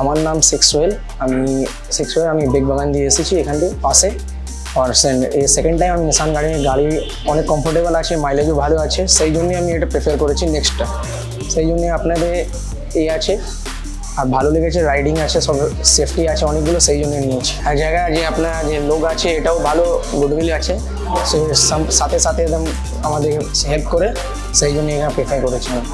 আমার নাম শেখ সোহেল আমি শেখ সোহেল আমি বেগবাগান দিয়ে এসেছি এখান থেকে পাশে। আর এই সেকেন্ড টাইম আমি নিশান গাড়ি গাড়ি অনেক কমফোর্টেবল আছে মাইলেজও ভালো আছে, সেই জন্যই আমি এটা প্রেফার করেছি নেক্সটটা সেই জন্যে আপনাদের এ আছে, আর ভালো লেগেছে রাইডিং আছে, সব সেফটি আছে, অনেকগুলো সেই জন্য নিয়েছি। এক জায়গায় যে আপনার যে লোক আছে, এটাও ভালো গুডউইল আছে, সে সাথে সাথে একদম আমাদের হেল্প করে, সেই জন্য এখানে প্রেফার করেছিলাম